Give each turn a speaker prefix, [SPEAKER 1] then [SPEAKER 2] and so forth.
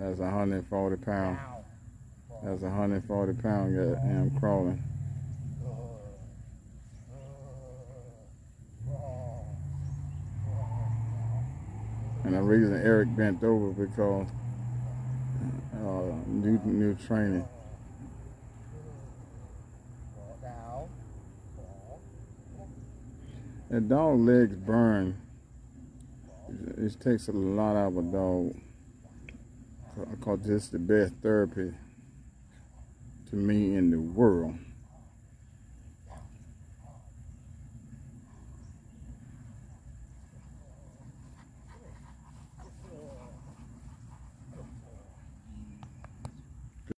[SPEAKER 1] That's 140 pounds. That's 140 pound goddamn crawling. And the reason Eric bent over because uh, new new training. The dog legs burn. It, it takes a lot out of a dog. Call this the best therapy to me in the world.